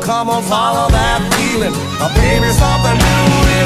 Come on, follow that feeling. A baby, something new